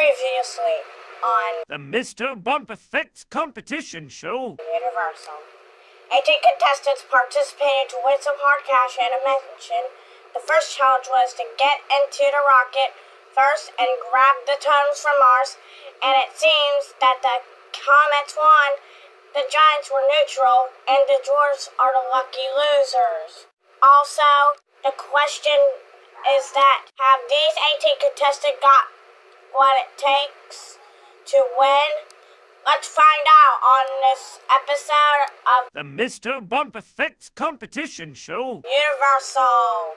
Previously on The Mr. Bump Effects Competition Show. Universal. 18 contestants participated to win some hard cash and a mention. The first challenge was to get into the rocket first and grab the totems from Mars, and it seems that the Comets won. The Giants were neutral, and the Dwarfs are the lucky losers. Also, the question is that have these 18 contestants got what it takes to win? Let's find out on this episode of The Mr. Bump Effects Competition Show. Universal.